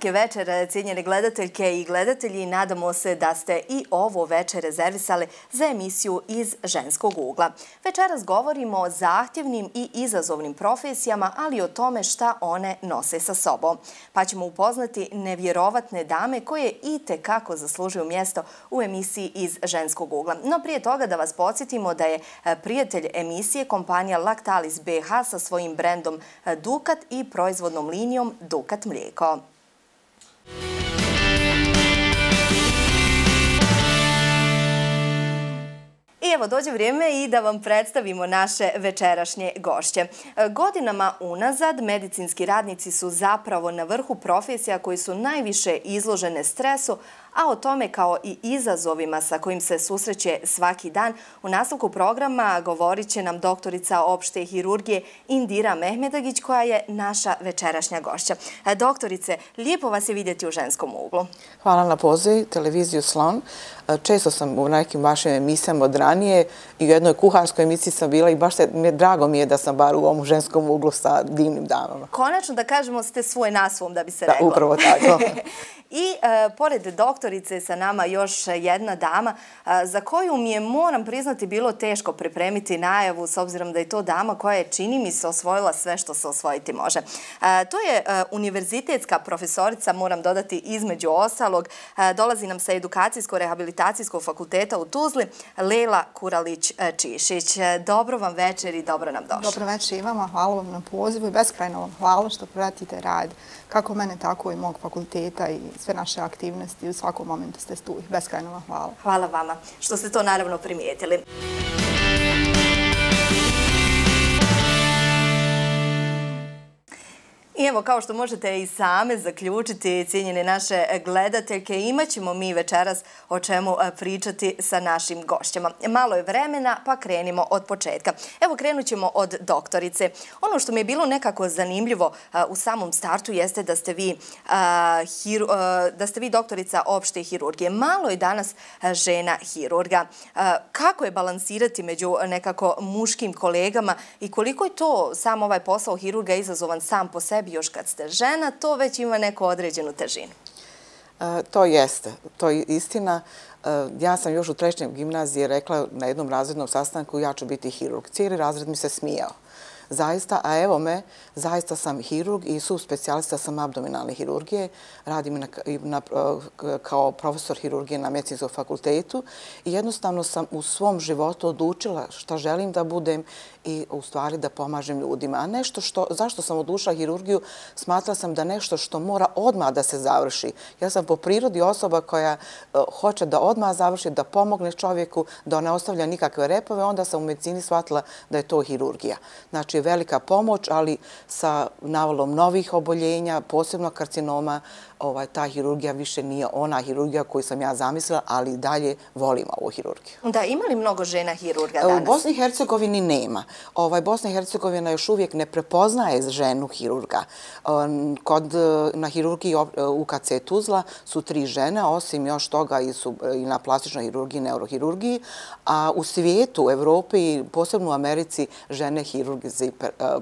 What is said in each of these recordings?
Svrtak je večer, e, cijenjene gledateljke i gledatelji. Nadamo se da ste i ovo večer rezervisali za emisiju iz ženskog ugla. Večeras govorimo o zahtjevnim i izazovnim profesijama, ali i o tome šta one nose sa sobom. Pa ćemo upoznati nevjerovatne dame koje i tekako zaslužuju mjesto u emisiji iz ženskog ugla. No prije toga da vas podsjetimo da je e, prijatelj emisije kompanija Lactalis BH sa svojim brendom e, Dukat i proizvodnom linijom Dukat mlijeko. I evo, dođe vrijeme i da vam predstavimo naše večerašnje gošće. E, godinama unazad medicinski radnici su zapravo na vrhu profesija koji su najviše izložene stresu, a o tome kao i izazovima sa kojim se susreće svaki dan. U nastavku programa govorit će nam doktorica opšte hirurgije Indira Mehmedagić, koja je naša večerašnja gošća. E, doktorice, lijepo vas je vidjeti u ženskom uglu. Hvala na poziv, televiziju Slon. Često sam u nekim vašim emisijama od ranije i u jednoj kuharskoj emisiji sam bila i baš se drago mi je da sam bar u ovom ženskom uglu sa divnim damama. Konačno da kažemo ste svoj nasvom da bi se reklo. Da, upravo tako. I e, pored doktorice sa nama još jedna dama e, za koju mi je, moram priznati, bilo teško pripremiti najavu s obzirom da je to dama koja je, čini mi se, osvojila sve što se osvojiti može. E, to je univerzitetska profesorica, moram dodati između ostalog, dolazi nam sa edukacijsko-rehabilitacijskog fakulteta u Tuzli, Lela Kuralić-Čišić. Dobro vam večer i dobro nam došli. Dobro večer i vama, hvala vam na pozivu i beskrajno vam hvala što pratite rad kako mene, tako i mog fakulteta i sve naše aktivnosti. U svakom momentu ste tu. Beskrajno vam hvala. Hvala vama što ste to naravno primijetili. I evo, kao što možete i same zaključiti, cijenjene naše gledateljke, imaćemo mi večeras o čemu e, pričati sa našim gošćama. Malo je vremena, pa krenimo od početka. Evo, krenut ćemo od doktorice. Ono što mi je bilo nekako zanimljivo e, u samom startu jeste da ste vi, e, da ste vi doktorica opšte hirurgije. Malo je danas žena hirurga. Kako je balansirati među nekako muškim kolegama i koliko je to sam ovaj posao hirurga izazovan sam po sebi još kad ste žena, to već ima neku određenu težinu. E, to jeste, to je istina. E, ja sam još u trećnjem gimnaziji rekla na jednom razrednom sastanku ja ću biti hirurg. Cijeli razred mi se smijao zaista, a evo me, zaista sam hirurg i subspecijalista sam abdominalne hirurgije, radim e, kao profesor hirurgije na medicinskom fakultetu i jednostavno sam u svom životu odlučila šta želim da budem i u stvari da pomažem ljudima. A nešto što, zašto sam odlučila hirurgiju, smatrala sam da nešto što mora odmah da se završi. Ja sam po prirodi osoba koja e, hoće da odmah završi, da pomogne čovjeku, da ne ostavlja nikakve repove, onda sam u medicini shvatila da je to hirurgija. Znači, velika pomoć, ali sa navalom novih oboljenja, posebno karcinoma, ovaj, ta hirurgija više nije ona hirurgija koju sam ja zamislila, ali dalje volim ovu hirurgiju. Da, ima li mnogo žena hirurga danas? U Bosni i Hercegovini nema. Ovaj, Bosna i Hercegovina još uvijek ne prepoznaje ženu hirurga. Kod, na hirurgiji UKC Tuzla su tri žene, osim još toga i, su, i na plastičnoj hirurgiji i neurohirurgiji, a u svijetu, u Evropi, posebno u Americi, žene hirurgizi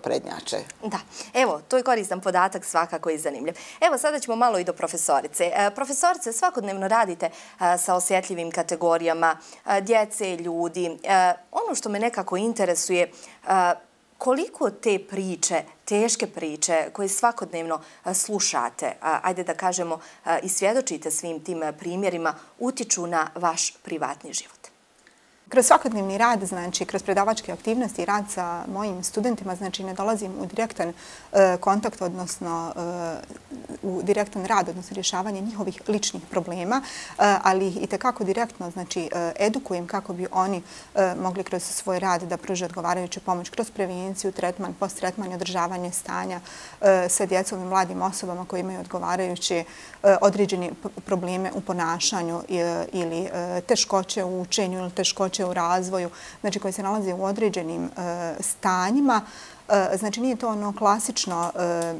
prednjače. Da, evo, to je koristan podatak svakako i zanimljiv. Evo, sada ćemo malo i do profesorice. E, profesorice, svakodnevno radite e, sa osjetljivim kategorijama e, djece, ljudi. Ono što me nekako interesuje, koliko te priče, teške priče koje svakodnevno slušate, ajde da kažemo i svjedočite svim tim primjerima, utiču na vaš privatni život? Kroz svakodnevni rad, znači kroz predavačke aktivnosti i rad sa mojim studentima, znači ne dolazim u direktan e, kontakt, odnosno e, u direktan rad, odnosno rješavanje njihovih ličnih problema, e, ali i tekako direktno znači, e, edukujem kako bi oni e, mogli kroz svoj rad da pruže odgovarajuću pomoć kroz prevenciju, tretman, post-tretman i održavanje stanja e, sa djecom i mladim osobama koji imaju odgovarajuće određene probleme u ponašanju ili teškoće u učenju ili teškoće teškoće u razvoju, znači koji se nalaze u određenim e, stanjima. E, znači nije to ono klasično e,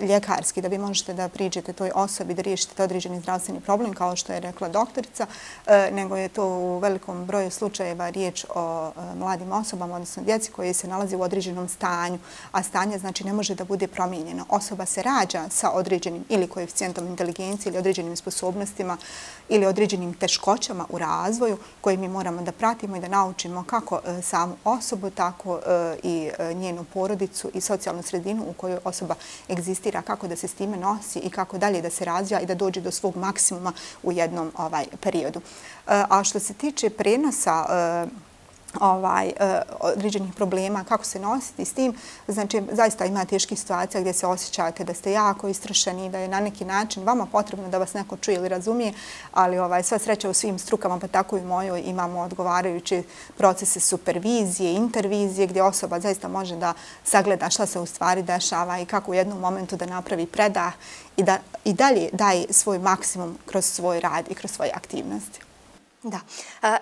ljekarski, da vi možete da priđete toj osobi, da riješite određeni zdravstveni problem, kao što je rekla doktorica, e, nego je to u velikom broju slučajeva riječ o e, mladim osobama, odnosno djeci koji se nalazi u određenom stanju, a stanje znači ne može da bude promijenjeno. Osoba se rađa sa određenim ili koeficijentom inteligencije ili određenim sposobnostima ili određenim teškoćama u razvoju koje mi moramo da pratimo i da naučimo kako e, samu osobu, tako i njenu porodicu i socijalnu sredinu u kojoj osoba egzistira, kako da se s time nosi i kako dalje da se razvija i da dođe do svog maksimuma u jednom ovaj periodu. E, a što se tiče prenosa e, ovaj, e, određenih problema, kako se nositi s tim. Znači, zaista ima teških situacija gdje se osjećate da ste jako istrašeni, da je na neki način vama potrebno da vas neko čuje ili razumije, ali ovaj, sva sreća u svim strukama, pa tako i mojoj, imamo odgovarajuće procese supervizije, intervizije, gdje osoba zaista može da sagleda šta se u stvari dešava i kako u jednom momentu da napravi predah i da i dalje daje svoj maksimum kroz svoj rad i kroz svoje aktivnosti. Da.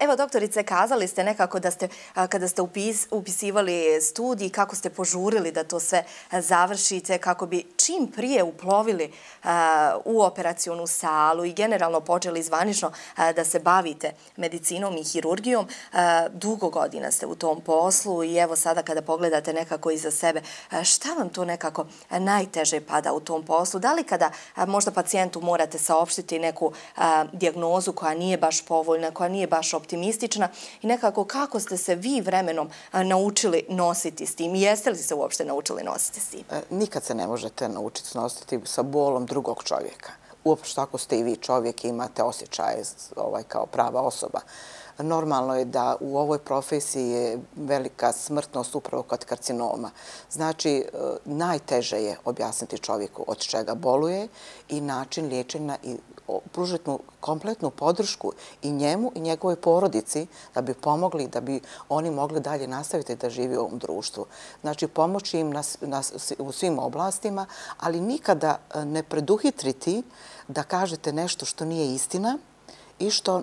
Evo, doktorice, kazali ste nekako da ste, kada ste upisivali studij, kako ste požurili da to sve završite, kako bi čim prije uplovili u operacijonu salu i generalno počeli zvanično da se bavite medicinom i hirurgijom. Dugo godina ste u tom poslu i evo sada kada pogledate nekako iza sebe, šta vam to nekako najteže pada u tom poslu? Da li kada možda pacijentu morate saopštiti neku dijagnozu koja nije baš povoljna, koja nije baš optimistična i nekako kako ste se vi vremenom naučili nositi s tim? Jeste li se uopšte naučili nositi s tim? E, nikad se ne možete naučiti nositi sa bolom drugog čovjeka. Uopšte ako ste i vi čovjek i imate osjećaje ovaj, kao prava osoba. Normalno je da u ovoj profesiji je velika smrtnost upravo kod karcinoma. Znači, e, najteže je objasniti čovjeku od čega boluje i način liječenja i pružiti mu kompletnu podršku i njemu i njegovoj porodici da bi pomogli, da bi oni mogli dalje nastaviti da živi u ovom društvu. Znači, pomoći im u svim oblastima, ali nikada e, ne preduhitriti da kažete nešto što nije istina, i što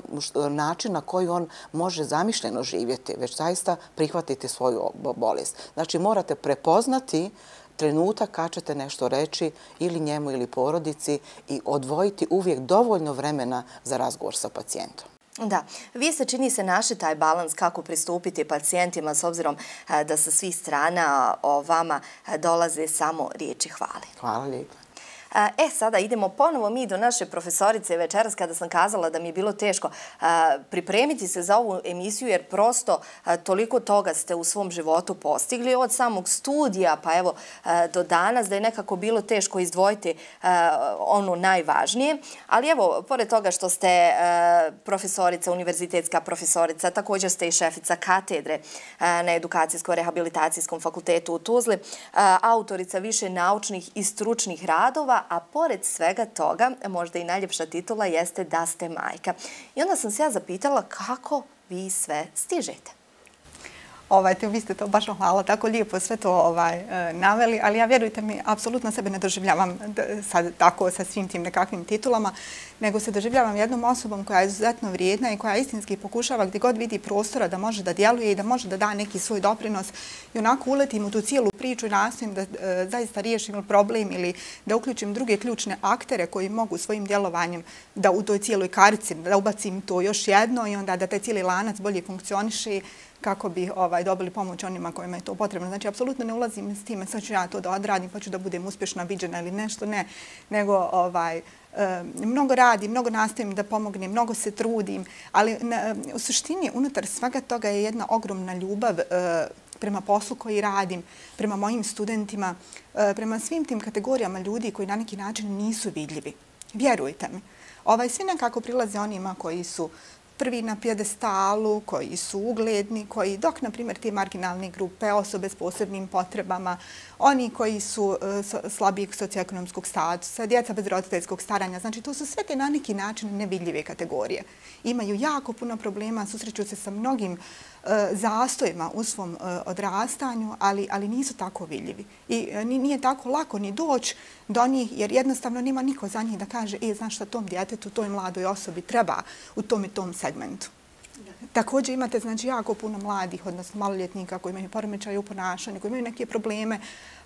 način na koji on može zamišljeno živjeti, već zaista prihvatiti svoju bolest. Znači, morate prepoznati trenutak kad ćete nešto reći ili njemu ili porodici i odvojiti uvijek dovoljno vremena za razgovor sa pacijentom. Da, vi se čini se naši taj balans kako pristupiti pacijentima s obzirom e, da sa svih strana o vama e, dolaze samo riječi hvali. Hvala lijepo. E, sada idemo ponovo mi do naše profesorice večeras kada sam kazala da mi je bilo teško pripremiti se za ovu emisiju jer prosto toliko toga ste u svom životu postigli od samog studija pa evo do danas da je nekako bilo teško izdvojiti ono najvažnije. Ali evo, pored toga što ste profesorica, univerzitetska profesorica, također ste i šefica katedre na edukacijsko-rehabilitacijskom fakultetu u Tuzli, autorica više naučnih i stručnih radova, a pored svega toga, možda i najljepša titula jeste da ste majka. I onda sam se ja zapitala kako vi sve stižete. Ovaj, te, vi ste to baš hvala, tako lijepo sve to ovaj, e, naveli, ali ja vjerujte mi, apsolutno sebe ne doživljavam e, sad tako sa svim tim nekakvim titulama, nego se doživljavam jednom osobom koja je izuzetno vrijedna i koja istinski pokušava gdje god vidi prostora da može da djeluje i da može da da neki svoj doprinos i onako uletim u tu cijelu priču i nastavim da e, zaista riješim problem ili da uključim druge ključne aktere koji mogu svojim djelovanjem da u toj cijeloj karici da ubacim to još jedno i onda da taj cijeli lanac bolje funkcioniše kako bi ovaj, dobili pomoć onima kojima je to potrebno. Znači, apsolutno ne ulazim s time, sad ću ja to da odradim, pa ću da budem uspješna, viđena ili nešto, ne. Nego, ovaj, eh, mnogo radim, mnogo nastavim da pomognem, mnogo se trudim, ali eh, u suštini unutar svega toga je jedna ogromna ljubav eh, prema poslu koji radim, prema mojim studentima, prema svim tim kategorijama ljudi koji na neki način nisu vidljivi. Vjerujte mi. Ovaj, svi nekako prilaze onima koji su prvi na pjedestalu, koji su ugledni, koji dok, na primjer, te marginalne grupe, osobe s posebnim potrebama, oni koji su e, slabijeg socioekonomskog statusa, djeca bez roditeljskog staranja, znači to su sve te na neki način nevidljive kategorije. Imaju jako puno problema, susreću se sa mnogim E, zastojima u svom e, odrastanju, ali, ali nisu tako vidljivi. I e, nije tako lako ni doći do njih, jer jednostavno nima niko za njih da kaže, e, znaš šta tom djetetu, toj mladoj osobi treba u tom i tom segmentu. Također imate znači, jako puno mladih, odnosno maloljetnika koji imaju poremećaje u ponašanju, koji imaju neke probleme e,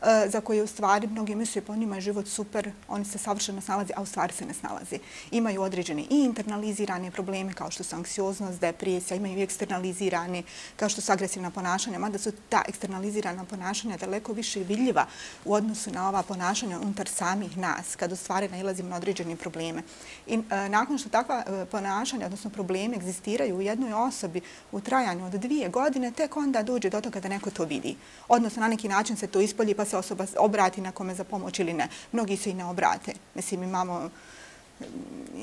Eh, za koje u stvari mnogi misle pa njima je život super, oni se savršeno snalazi, a u stvari se ne snalazi. Imaju određene i internalizirane probleme kao što su anksioznost, depresija, imaju i eksternalizirane kao što su agresivna ponašanja, mada su ta eksternalizirana ponašanja daleko više vidljiva u odnosu na ova ponašanja unutar samih nas, kad u stvari nailazimo na određene probleme. I e, eh, nakon što takva e, ponašanja, odnosno probleme, egzistiraju u jednoj osobi u trajanju od dvije godine, tek onda dođe do toga da neko to vidi. Odnosno, na neki način se to ispolji pa se osoba obrati na kome za pomoć ili ne. Mnogi se i ne obrate. Mislim, imamo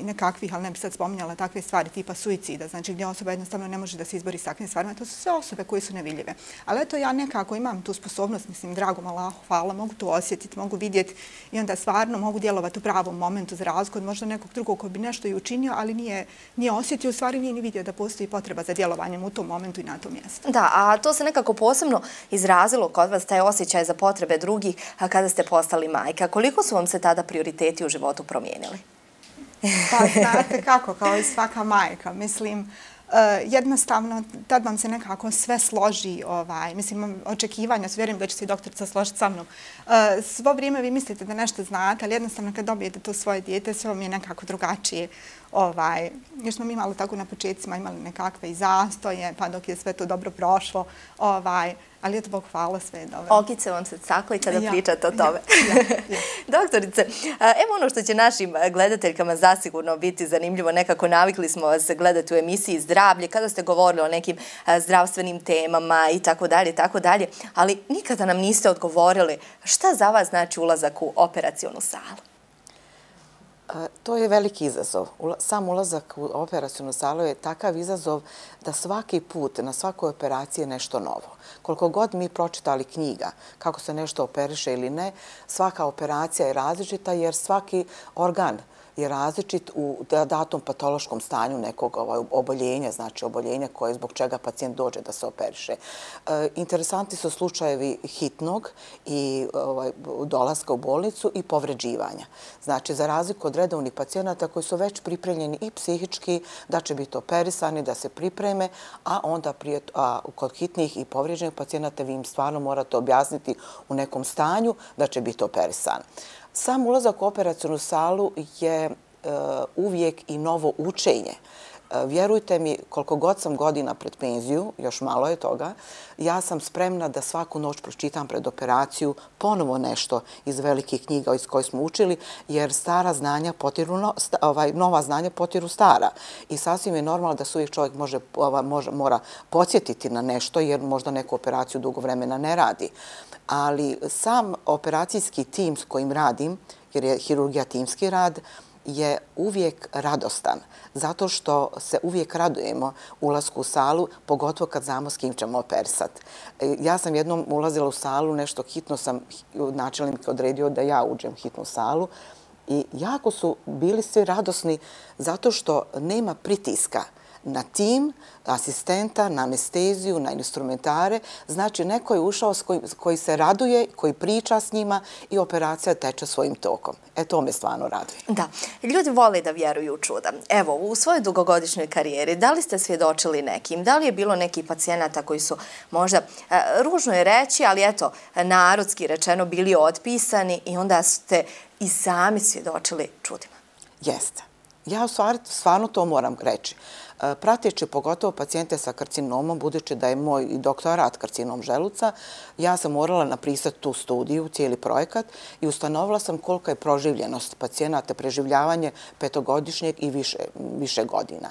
nekakvih, ali ne bi sad spominjala takve stvari tipa suicida, znači gdje osoba jednostavno ne može da se izbori s takvim stvarima. To su sve osobe koje su nevidljive. Ali eto, ja nekako imam tu sposobnost, mislim, dragom Allahu, hvala, mogu to osjetiti, mogu vidjeti i onda stvarno mogu djelovati u pravom momentu za razgod, možda nekog drugog koji bi nešto i učinio, ali nije, nije osjetio, u stvari nije ni vidio da postoji potreba za djelovanjem u tom momentu i na tom mjestu. Da, a to se nekako posebno izrazilo kod vas, taj osjećaj za potrebe drugih kada ste postali majka. Koliko su vam se tada prioriteti u životu promijenili? Pa znate kako, kao i svaka majka. Mislim, uh, jednostavno, tad vam se nekako sve složi, ovaj, mislim, očekivanja, vjerujem da će se i doktorica složiti sa mnom. Uh, svo vrijeme vi mislite da nešto znate, ali jednostavno kad dobijete to svoje dijete, sve vam je nekako drugačije. Ovaj, još smo mi imali tako na početcima, imali nekakve i zastoje, pa dok je sve to dobro prošlo, ovaj, ali je to Bog hvala sve dobro. Okice vam se cakli kada ja, pričate o tome. Ja, ja, ja. Doktorice, evo ono što će našim gledateljkama zasigurno biti zanimljivo, nekako navikli smo vas gledati u emisiji Zdravlje, kada ste govorili o nekim zdravstvenim temama i tako dalje, tako dalje, ali nikada nam niste odgovorili šta za vas znači ulazak u operacijonu salu? To je veliki izazov. Sam ulazak u operacijonu salu je takav izazov da svaki put na svakoj operaciji je nešto novo. Koliko god mi pročitali knjiga kako se nešto operiše ili ne, svaka operacija je različita jer svaki organ je različit u datom patološkom stanju nekog ovaj, oboljenja, znači oboljenja koje zbog čega pacijent dođe da se operiše. E, interesanti su slučajevi hitnog i ovaj, dolaska u bolnicu i povređivanja. Znači, za razliku od redovnih pacijenata koji su već pripremljeni i psihički da će biti operisani, da se pripreme, a onda prije, a, kod hitnih i povređenih pacijenata vi im stvarno morate objasniti u nekom stanju da će biti operisan. Sam ulazak u operacijonu salu je e, uvijek i novo učenje. E, vjerujte mi, koliko god sam godina pred penziju, još malo je toga, ja sam spremna da svaku noć pročitam pred operaciju ponovo nešto iz velikih knjiga iz koje smo učili, jer stara znanja potiru, no, sta, ovaj, nova znanja potiru stara. I sasvim je normalno da se uvijek čovjek može, ova, može, mora podsjetiti na nešto, jer možda neku operaciju dugo vremena ne radi. Ali sam operacijski tim s kojim radim, jer je hirurgija timski rad, je uvijek radostan, zato što se uvijek radujemo ulasku u salu, pogotovo kad znamo s kim ćemo operisat. E, ja sam jednom ulazila u salu, nešto hitno sam načelnik odredio da ja uđem u hitnu salu i jako su bili svi radosni zato što nema pritiska na tim asistenta, na anesteziju, na instrumentare. Znači, neko je ušao koji se raduje, koji priča s njima i operacija teče svojim tokom. E, to me stvarno raduje. Da. Ljudi vole da vjeruju u čuda. Evo, u svojoj dugogodišnjoj karijeri, da li ste svjedočili nekim? Da li je bilo neki pacijenata koji su možda, e, ružno je reći, ali eto, narodski rečeno, bili otpisani i onda ste i sami svjedočili čudima? Jeste. Ja stvarno to moram reći. Prateći pogotovo pacijente sa karcinomom, budući da je moj doktorat karcinom želuca, ja sam morala napisati tu studiju, cijeli projekat i ustanovila sam kolika je proživljenost pacijenata, preživljavanje petogodišnjeg i više, više godina.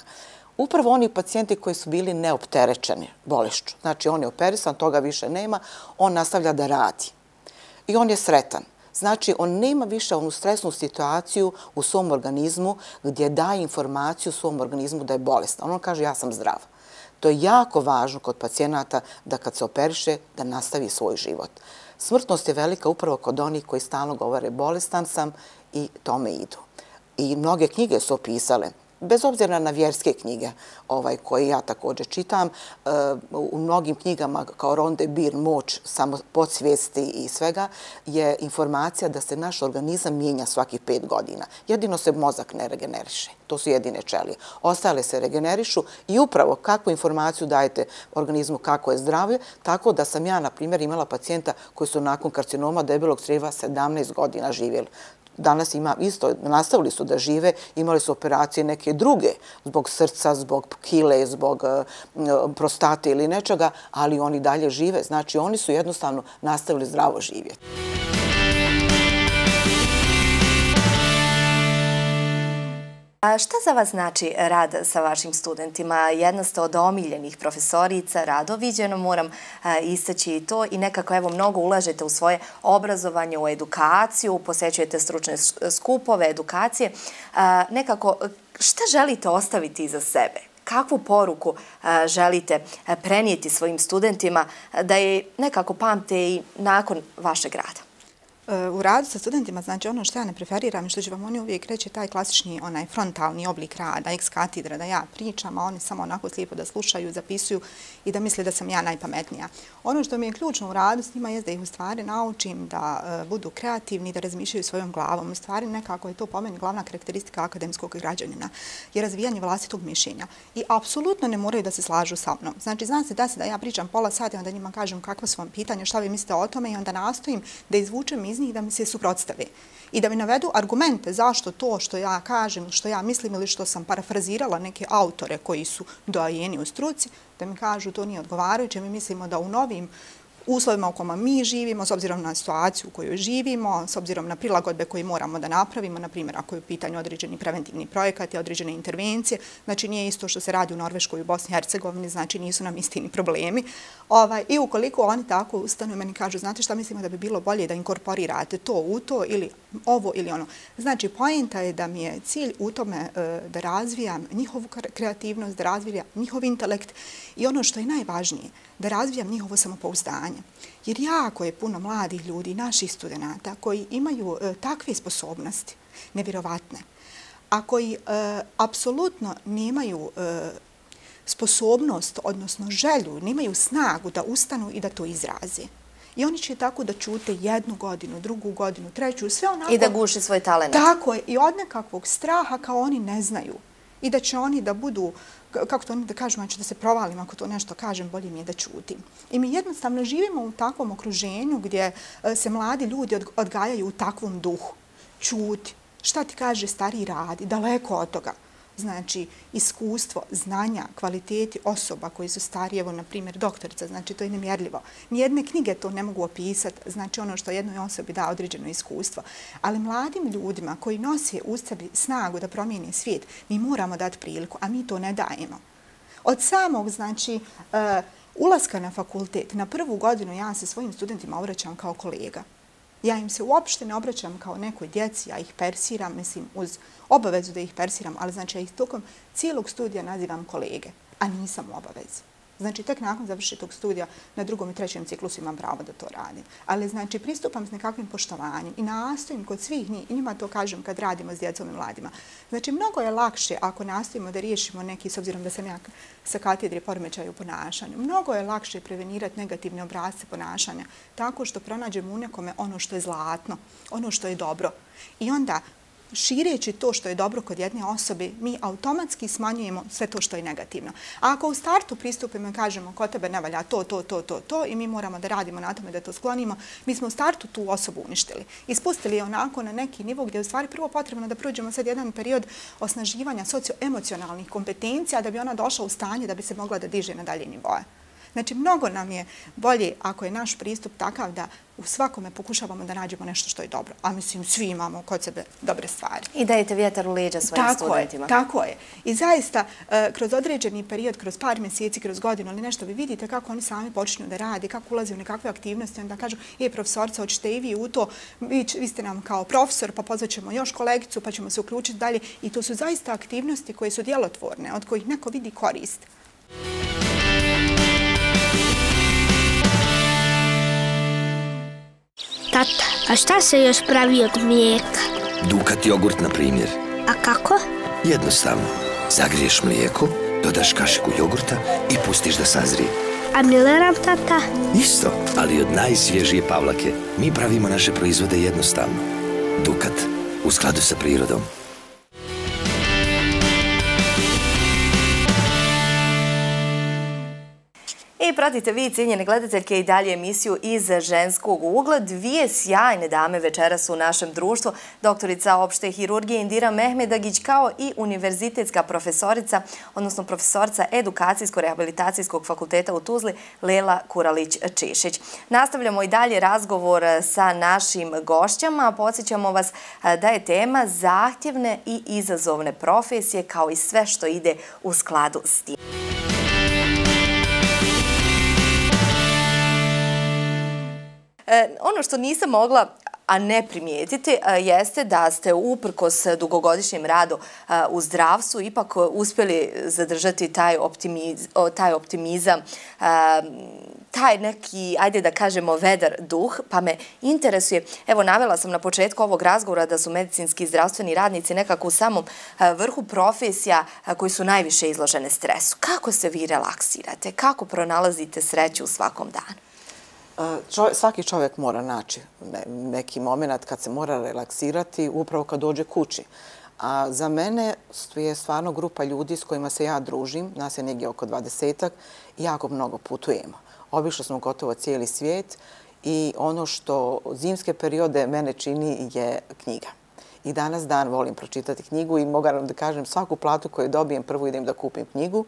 Upravo oni pacijenti koji su bili neopterečeni bolešću, znači on je operisan, toga više nema, on nastavlja da radi. I on je sretan. Znači, on nema više onu stresnu situaciju u svom organizmu gdje daje informaciju svom organizmu da je bolestan. On kaže, ja sam zdrav. To je jako važno kod pacijenata da kad se operiše, da nastavi svoj život. Smrtnost je velika upravo kod onih koji stalno govore bolestan sam i tome idu. I mnoge knjige su opisale bez obzira na vjerske knjige ovaj, koje ja također čitam, e, u mnogim knjigama kao Ronde Bir, Moć, samo podsvijesti i svega, je informacija da se naš organizam mijenja svaki pet godina. Jedino se mozak ne regeneriše. To su jedine čelije. Ostale se regenerišu i upravo kakvu informaciju dajete organizmu kako je zdravlje, tako da sam ja, na primjer, imala pacijenta koji su nakon karcinoma debelog crijeva 17 godina živjeli danas ima isto, nastavili su da žive, imali su operacije neke druge, zbog srca, zbog kile, zbog e, prostate ili nečega, ali oni dalje žive. Znači, oni su jednostavno nastavili zdravo živjeti. A šta za vas znači rad sa vašim studentima? Jedna ste od omiljenih profesorica, rado viđeno, moram e, istaći i to i nekako evo mnogo ulažete u svoje obrazovanje, u edukaciju, posećujete stručne skupove, edukacije. E, nekako, šta želite ostaviti iza sebe? Kakvu poruku e, želite prenijeti svojim studentima da je nekako pamte i nakon vašeg rada? E, u radu sa studentima, znači ono što ja ne preferiram i što će vam oni uvijek reći, taj klasični onaj frontalni oblik rada, ex katedra, da ja pričam, a oni samo onako slijepo da slušaju, zapisuju i da misle da sam ja najpametnija. Ono što mi je ključno u radu s njima je da ih u stvari naučim da e, budu kreativni, da razmišljaju svojom glavom. U stvari nekako je to po meni glavna karakteristika akademskog građanina, je razvijanje vlastitog mišljenja. I apsolutno ne moraju da se slažu sa mnom. Znači, zna se da se da ja pričam pola sata i onda njima kažem kakva su vam pitanja, šta vi mislite o tome i onda nastojim da izvučem iz njih da mi se suprotstave i da mi navedu argumente zašto to što ja kažem, što ja mislim ili što sam parafrazirala neke autore koji su dojeni u struci, da mi kažu to nije odgovarajuće. Mi mislimo da u novim uslovima u kojima mi živimo, s obzirom na situaciju u kojoj živimo, s obzirom na prilagodbe koje moramo da napravimo, na primjer ako je u pitanju određeni preventivni projekat i određene intervencije, znači nije isto što se radi u Norveškoj i u Bosni i Hercegovini, znači nisu nam istini problemi. Ovaj, I ukoliko oni tako ustanu i meni kažu, znate šta mislimo da bi bilo bolje da inkorporirate to u to ili ovo ili ono. Znači, pojenta je da mi je cilj u tome e, da razvijam njihovu kreativnost, da razvijam njihov intelekt i ono što je najvažnije, da razvijam njihovo samopouzdanje. Jer jako je puno mladih ljudi, naših studenta, koji imaju e, takve sposobnosti, nevjerovatne, a koji e, apsolutno nemaju e, sposobnost, odnosno želju, nemaju snagu da ustanu i da to izraze. I oni će tako da čute jednu godinu, drugu godinu, treću, sve onako... I da guši svoj talent. Tako je. I od nekakvog straha kao oni ne znaju. I da će oni da budu kako to oni da kažu, ja ću da se provalim ako to nešto kažem, bolje mi je da čutim. I mi jednostavno živimo u takvom okruženju gdje e, se mladi ljudi odgajaju u takvom duhu. Čuti. Šta ti kaže stari radi? Daleko od toga znači iskustvo, znanja, kvaliteti osoba koji su starije, evo na primjer doktorica, znači to je nemjerljivo. Nijedne knjige to ne mogu opisati, znači ono što jednoj osobi da određeno iskustvo. Ali mladim ljudima koji nose u sebi snagu da promijene svijet, mi moramo dati priliku, a mi to ne dajemo. Od samog, znači, uh, ulaska na fakultet, na prvu godinu ja se svojim studentima obraćam kao kolega. Ja im se uopšte ne obraćam kao nekoj djeci, ja ih persiram, mislim, uz obavezu da ih persiram, ali znači ja ih tokom cijelog studija nazivam kolege, a nisam u obavezi. Znači, tek nakon završitog studija na drugom i trećem ciklusu imam pravo da to radim. Ali, znači, pristupam s nekakvim poštovanjem i nastojim kod svih njih, i njima to kažem kad radimo s djecom i mladima. Znači, mnogo je lakše ako nastojimo da riješimo neki, s obzirom da sam ja sa katedre poremećaju ponašanju, mnogo je lakše prevenirati negativne obrazce ponašanja tako što pronađemo u nekome ono što je zlatno, ono što je dobro. I onda šireći to što je dobro kod jedne osobe, mi automatski smanjujemo sve to što je negativno. A ako u startu pristupimo i kažemo kod tebe ne valja to, to, to, to, to i mi moramo da radimo na tome da to sklonimo, mi smo u startu tu osobu uništili. Ispustili je onako na neki nivo gdje je u stvari prvo potrebno da prođemo sad jedan period osnaživanja socioemocionalnih kompetencija da bi ona došla u stanje da bi se mogla da diže na dalje nivoje. Znači, mnogo nam je bolje ako je naš pristup takav da u svakome pokušavamo da nađemo nešto što je dobro. A mislim, svi imamo kod sebe dobre stvari. I dajete vjetar u leđa svojim tako studentima. Je, tako je. I zaista, e, kroz određeni period, kroz par mjeseci, kroz godinu ili nešto, vi vidite kako oni sami počinju da radi, kako ulaze u nekakve aktivnosti, onda kažu, je profesorca, hoćete i vi u to, vi, vi ste nam kao profesor, pa pozvaćemo još kolegicu, pa ćemo se uključiti dalje. I to su zaista aktivnosti koje su djelotvorne, od kojih neko vidi korist. Tata, a šta se još pravi od mlijeka? Dukat jogurt, na primjer. A kako? Jednostavno Zagriješ mlijeko, dodaš kašiku jogurta i pustiš da sazrije. A Mileram tata? Isto, ali od najsvježije pavlake. Mi pravimo naše proizvode jednostavno. Dukat, u skladu sa prirodom. Pratite vi, cijenjene gledateljke, i dalje emisiju iz ženskog ugla. Dvije sjajne dame večera su u našem društvu. Doktorica opšte hirurgije Indira Mehmedagić kao i univerzitetska profesorica, odnosno profesorica Edukacijsko-rehabilitacijskog fakulteta u Tuzli, Lela Kuralić-Čišić. Nastavljamo i dalje razgovor sa našim gošćama. Podsjećamo vas da je tema zahtjevne i izazovne profesije kao i sve što ide u skladu s tim. E, ono što nisam mogla a ne primijetiti, e, jeste da ste uprkos dugogodišnjem radu e, u zdravstvu ipak uspjeli zadržati taj optimizam, taj neki, ajde da kažemo, vedar duh, pa me interesuje, evo navela sam na početku ovog razgovora da su medicinski i zdravstveni radnici nekako u samom vrhu profesija koji su najviše izložene stresu. Kako se vi relaksirate? Kako pronalazite sreću u svakom danu? Svaki čovjek mora naći neki moment kad se mora relaksirati upravo kad dođe kući. A za mene je stvarno grupa ljudi s kojima se ja družim, nas je negdje oko dvadesetak, i jako mnogo putujemo. Obišli smo gotovo cijeli svijet i ono što zimske periode mene čini je knjiga. I danas dan volim pročitati knjigu i mogu da kažem svaku platu koju dobijem, prvo idem da kupim knjigu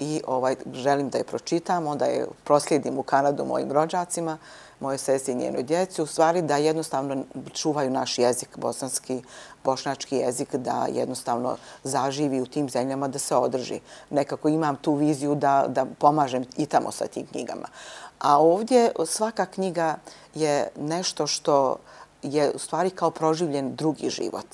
i ovaj, želim da je pročitam, onda je proslijedim u Kanadu mojim rođacima, moje sestri i njenoj djeci, u stvari da jednostavno čuvaju naš jezik, bosanski, bošnački jezik, da jednostavno zaživi u tim zemljama, da se održi. Nekako imam tu viziju da, da pomažem i tamo sa tim knjigama. A ovdje svaka knjiga je nešto što je u stvari kao proživljen drugi život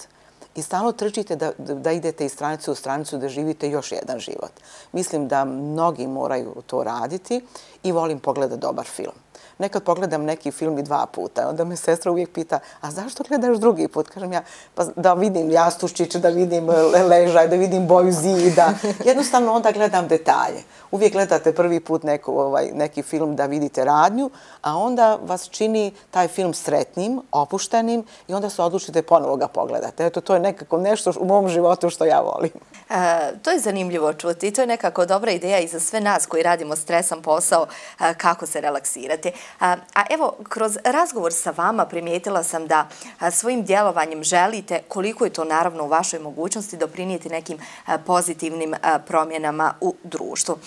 i stalno trčite da, da idete iz stranice u stranicu da živite još jedan život. Mislim da mnogi moraju to raditi i volim pogledati dobar film nekad pogledam neki film i dva puta. Onda me sestra uvijek pita, a zašto gledaš drugi put? Kažem ja, pa da vidim jastuščiće, da vidim e, ležaj, da vidim boju zida. Jednostavno onda gledam detalje. Uvijek gledate prvi put neku, ovaj, neki film da vidite radnju, a onda vas čini taj film sretnim, opuštenim i onda se odlučite ponovo ga pogledate. Eto, to je nekako nešto u mom životu što ja volim. E, to je zanimljivo čuti i to je nekako dobra ideja i za sve nas koji radimo stresan posao e, kako se relaksirati. A evo, kroz razgovor sa vama primijetila sam da svojim djelovanjem želite, koliko je to naravno u vašoj mogućnosti, doprinijeti nekim pozitivnim promjenama u društvu.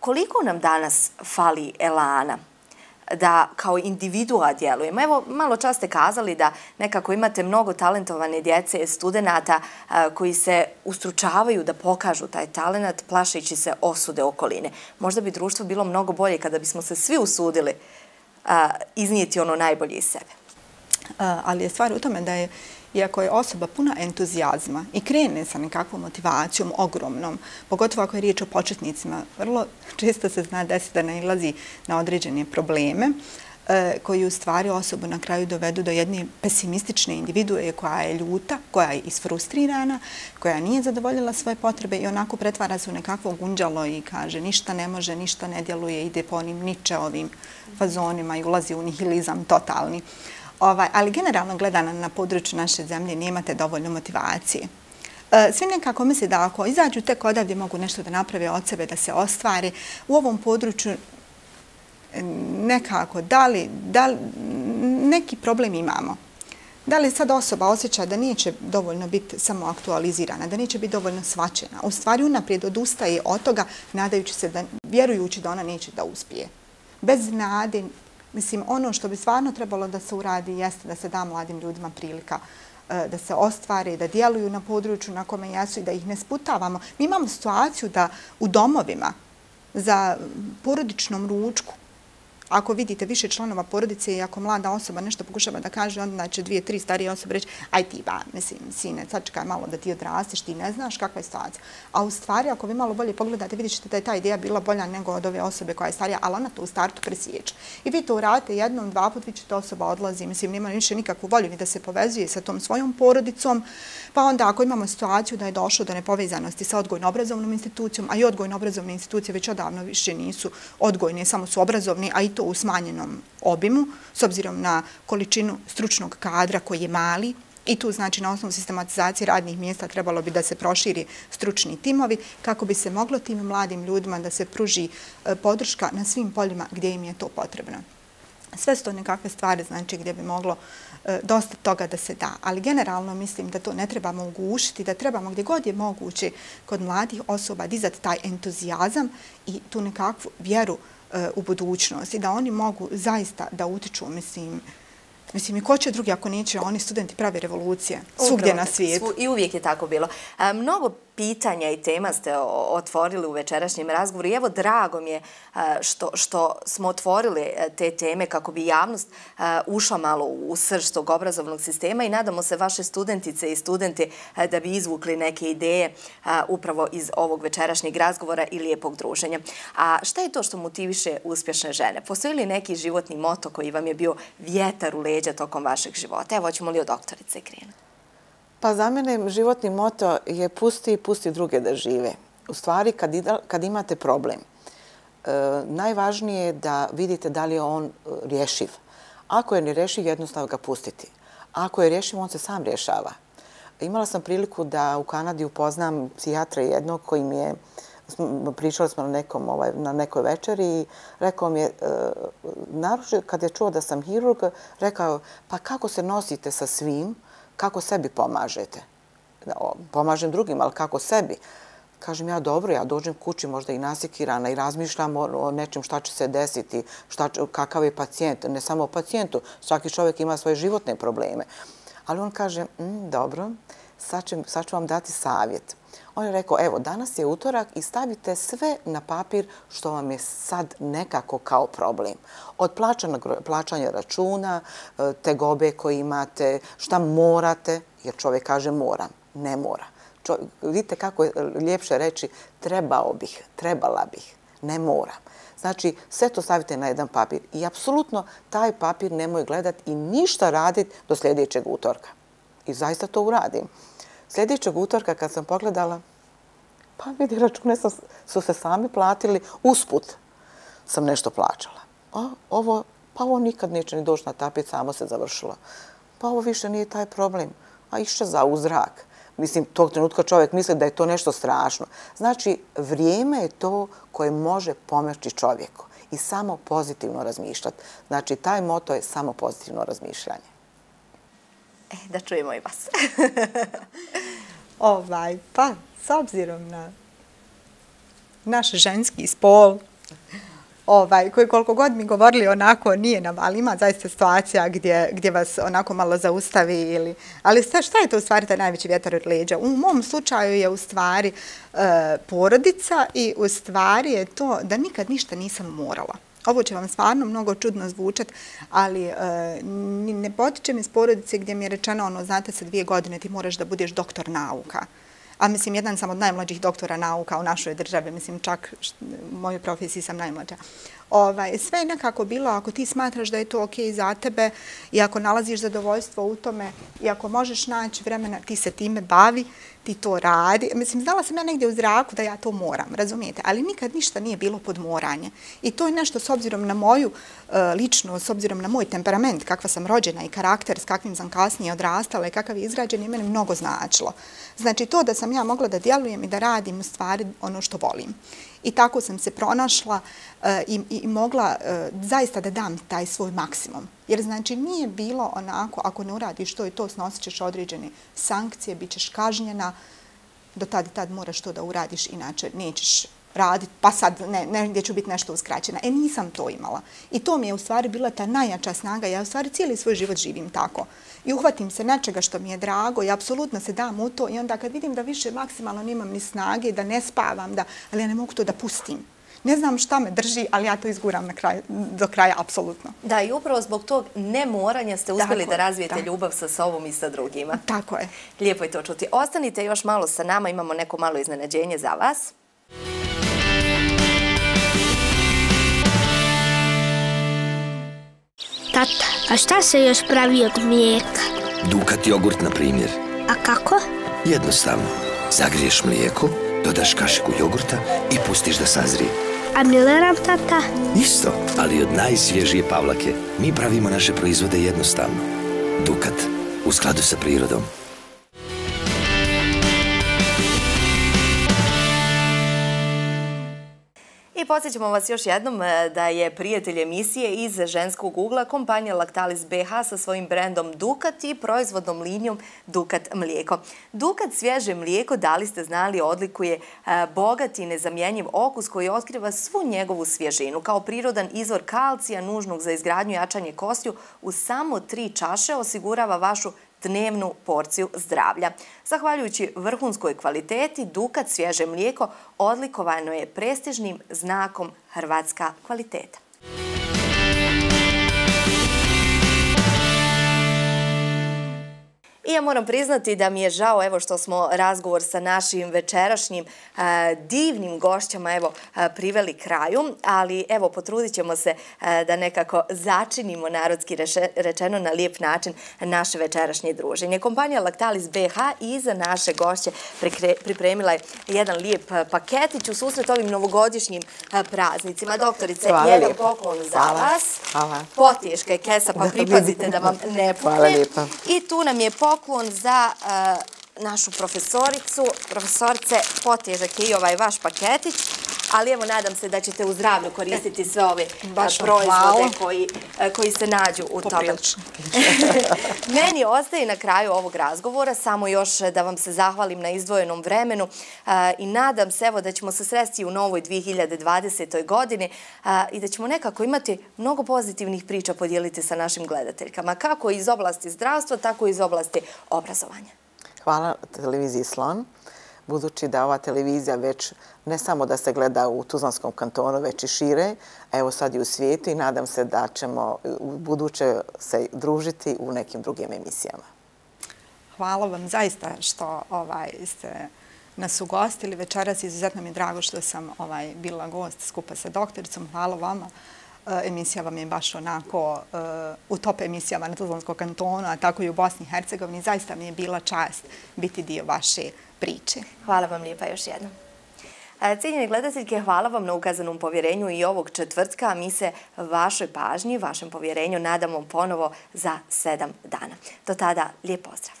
Koliko nam danas fali elana? Da kao individua djelujemo. Evo, malo čas ste kazali da nekako imate mnogo talentovane djece, studenta koji se ustručavaju da pokažu taj talent, plašajući se osude okoline. Možda bi društvo bilo mnogo bolje kada bismo se svi usudili iznijeti ono najbolje iz sebe. Ali je stvar u tome da je iako je osoba puna entuzijazma i krene sa nekakvom motivacijom ogromnom, pogotovo ako je riječ o početnicima, vrlo često se zna desiti da nailazi na određene probleme e, koji u stvari osobu na kraju dovedu do jedne pesimistične individue koja je ljuta, koja je isfrustrirana, koja nije zadovoljila svoje potrebe i onako pretvara se u nekakvo gunđalo i kaže ništa ne može, ništa ne djeluje, ide po onim niče ovim fazonima i ulazi u nihilizam totalni. Ovaj, ali generalno gledano na području naše zemlje nemate dovoljno motivacije. E, svi nekako misli da ako izađu tek odavdje mogu nešto da naprave od sebe, da se ostvari. U ovom području nekako, da li, da li neki problem imamo? Da li sad osoba osjeća da neće dovoljno biti samo aktualizirana, da neće biti dovoljno svačena? U stvari unaprijed odustaje od toga, nadajući se da, vjerujući da ona neće da uspije. Bez nade Mislim, ono što bi stvarno trebalo da se uradi jeste da se da mladim ljudima prilika e, da se ostvare, da djeluju na području na kome jesu i da ih ne sputavamo. Mi imamo situaciju da u domovima za porodičnom ručku ako vidite više članova porodice i ako mlada osoba nešto pokušava da kaže, onda će dvije, tri starije osobe reći, aj ti ba, mislim, sine, sad čekaj malo da ti odrastiš, ti ne znaš kakva je situacija. A u stvari, ako vi malo bolje pogledate, vidjet ćete da je ta ideja bila bolja nego od ove osobe koja je starija, ali ona to u startu presjeća. I vi to uradite jednom, dva put, vi ćete osoba odlazi, mislim, nema više nikakvu volju ni da se povezuje sa tom svojom porodicom, pa onda ako imamo situaciju da je došlo do nepovezanosti sa odgojno-obrazovnom institucijom, a i odgojno-obrazovne institucije već odavno više nisu odgojne, samo su obrazovni, a i to u smanjenom obimu, s obzirom na količinu stručnog kadra koji je mali, I tu znači na osnovu sistematizacije radnih mjesta trebalo bi da se proširi stručni timovi kako bi se moglo tim mladim ljudima da se pruži e, podrška na svim poljima gdje im je to potrebno. Sve su to nekakve stvari znači gdje bi moglo e, dosta toga da se da. Ali generalno mislim da to ne trebamo ugušiti, da trebamo gdje god je moguće kod mladih osoba dizati taj entuzijazam i tu nekakvu vjeru u budućnost i da oni mogu zaista da utiču, mislim, Mislim, i ko će drugi ako neće oni studenti pravi revolucije svugdje na svijetu? I uvijek je tako bilo. Mnogo pitanja i tema ste otvorili u večerašnjem razgovoru i evo drago mi je što, što smo otvorili e, te teme kako bi javnost ušla malo u srž tog obrazovnog sistema i nadamo se vaše studentice i studente da bi izvukli neke ideje upravo iz ovog večerašnjeg razgovora i lijepog druženja. A šta je to što motiviše uspješne žene? Postoji li neki životni moto koji vam je bio vjetar u leđa tokom vašeg života? Evo, ćemo li od doktorice krenuti? Pa za mene životni moto je pusti i pusti druge da žive. U stvari, kad, kad imate problem, e, najvažnije je da vidite da li je on e, rješiv. Ako je ne rješiv, jednostavno ga pustiti. Ako je rješiv, on se sam rješava. Imala sam priliku da u Kanadi upoznam psihijatra jednog koji mi je pričali smo na, nekom, ovaj, na nekoj večeri i rekao mi je, e, kad je čuo da sam hirurg, rekao, pa kako se nosite sa svim, kako sebi pomažete? Pomažem drugim, ali kako sebi? Kažem ja, dobro, ja dođem kući možda i nasikirana i razmišljam o nečem šta će se desiti, šta, kakav je pacijent. Ne samo o pacijentu, svaki čovjek ima svoje životne probleme. Ali on kaže, mm, dobro, sad, će, sad ću vam dati savjet. On je rekao, evo, danas je utorak i stavite sve na papir što vam je sad nekako kao problem. Od plaćanja, plaćanja računa, e, tegobe te gobe koje imate, šta morate, jer čovjek kaže moram, ne mora. Čo, vidite kako je ljepše reći trebao bih, trebala bih, ne moram. Znači, sve to stavite na jedan papir i apsolutno taj papir nemoj gledati i ništa raditi do sljedećeg utorka. I zaista to uradim. Sljedećeg utorka kad sam pogledala, pa vidi, račune sam, su se sami platili, usput sam nešto plaćala. A ovo, pa ovo nikad neće ni doći na tapet, samo se završilo. Pa ovo više nije taj problem. A išće za uzrak. Mislim, tog trenutka čovjek misli da je to nešto strašno. Znači, vrijeme je to koje može pomerći čovjeku i samo pozitivno razmišljati. Znači, taj moto je samo pozitivno razmišljanje. E, da čujemo i vas. ovaj, pa, s obzirom na naš ženski spol, ovaj, koji koliko god mi govorili onako nije na valima, zaista situacija gdje, gdje vas onako malo zaustavi. Ili, ali šta, šta je to u stvari taj najveći vjetar od leđa? U mom slučaju je u stvari e, porodica i u stvari je to da nikad ništa nisam morala. Ovo će vam stvarno mnogo čudno zvučati, ali e, ne potičem iz porodice gdje mi je rečeno ono, znate, sa dvije godine ti moraš da budeš doktor nauka a mislim, jedan sam od najmlađih doktora nauka u našoj državi, mislim, čak u mojoj profesiji sam najmlađa. Ovaj, sve je nekako bilo, ako ti smatraš da je to okej za tebe i ako nalaziš zadovoljstvo u tome i ako možeš naći vremena, ti se time bavi, ti to radi. Mislim, znala sam ja negdje u zraku da ja to moram, razumijete? Ali nikad ništa nije bilo pod moranje. I to je nešto s obzirom na moju e, uh, ličnost, s obzirom na moj temperament, kakva sam rođena i karakter, s kakvim sam kasnije odrastala i kakav je izgrađen, je mene mnogo značilo. Znači, to da sam ja mogla da djelujem i da radim u stvari ono što volim. I tako sam se pronašla eh, i, i mogla eh, zaista da dam taj svoj maksimum. Jer znači nije bilo onako, ako ne uradiš to i to, snosit ćeš određene sankcije, bit ćeš kažnjena, do tad i tad moraš to da uradiš, inače nećeš raditi, pa sad ne, ne, gdje ću biti nešto uskraćena. E, nisam to imala. I to mi je u stvari bila ta najjača snaga. Ja u stvari cijeli svoj život živim tako. I uhvatim se nečega što mi je drago i apsolutno se dam u to. I onda kad vidim da više maksimalno nemam ni snage, da ne spavam, da, ali ja ne mogu to da pustim. Ne znam šta me drži, ali ja to izguram na kraj, do kraja, apsolutno. Da, i upravo zbog tog nemoranja ste uspjeli Tako da je, razvijete da. ljubav sa sobom i sa drugima. Tako je. Lijepo je to čuti. Ostanite još malo sa nama, imamo neko malo iznenađenje za vas. Tata, a šta se još pravi od mlijeka? Dukat jogurt, na primjer. A kako? Jednostavno. Zagriješ mlijeko, dodaš kašiku jogurta i pustiš da sazrije. A Mileram tata? Isto, ali od najsvježije pavlake. Mi pravimo naše proizvode jednostavno. Dukat, u skladu sa prirodom. Podsjećamo vas još jednom e, da je prijatelj emisije iz ženskog ugla kompanija Lactalis BH sa svojim brendom Dukat i proizvodnom linijom Dukat mlijeko. Dukat svježe mlijeko, da li ste znali, odlikuje e, bogat i nezamjenjiv okus koji otkriva svu njegovu svježinu. Kao prirodan izvor kalcija nužnog za izgradnju i jačanje kostiju u samo tri čaše osigurava vašu dnevnu porciju zdravlja. Zahvaljujući vrhunskoj kvaliteti, Dukat svježe mlijeko odlikovano je prestižnim znakom Hrvatska kvaliteta. I ja moram priznati da mi je žao evo što smo razgovor sa našim večerašnjim a, divnim gošćama evo a, priveli kraju, ali evo potrudit ćemo se a, da nekako začinimo narodski reše, rečeno na lijep način naše večerašnje druženje. Kompanija Lactalis BH i za naše gošće prikre, pripremila je jedan lijep paketić u susret ovim novogodišnjim praznicima. Doktorice, Hvala jedan poklon za Hvala. vas. Hvala. Potješka je kesa, pa pripazite da vam ne pukne. Hvala lijepa. I tu nam je poklon za e, našu profesoricu. Profesorice, potežak je i ovaj vaš paketić, ali evo nadam se da ćete u zdravlju koristiti sve ove e, Baš proizvode koji, e, koji se nađu u tome. Meni ostaje na kraju ovog razgovora samo još da vam se zahvalim na izdvojenom vremenu i nadam se evo da ćemo se sresti u novoj 2020. godini i da ćemo nekako imati mnogo pozitivnih priča podijeliti sa našim gledateljkama, kako iz oblasti zdravstva, tako i iz oblasti obrazovanja. Hvala televiziji Slon, budući da ova televizija već ne samo da se gleda u Tuzlanskom kantonu, već i šire, evo sad i u svijetu i nadam se da ćemo u buduće se družiti u nekim drugim emisijama. Hvala vam zaista što ovaj, ste nas ugostili. Večeras izuzetno mi je drago što sam ovaj, bila gost skupa sa doktoricom. Hvala vama. E, emisija vam je baš onako e, u top emisijama na Tuzlanskog kantonu, a tako i u Bosni i Hercegovini. Zaista mi je bila čast biti dio vaše priče. Hvala vam lijepa još jednom. Cijenjene gledateljke, hvala vam na ukazanom povjerenju i ovog četvrtka. a Mi se vašoj pažnji, vašem povjerenju nadamo ponovo za sedam dana. Do tada, lijep pozdrav!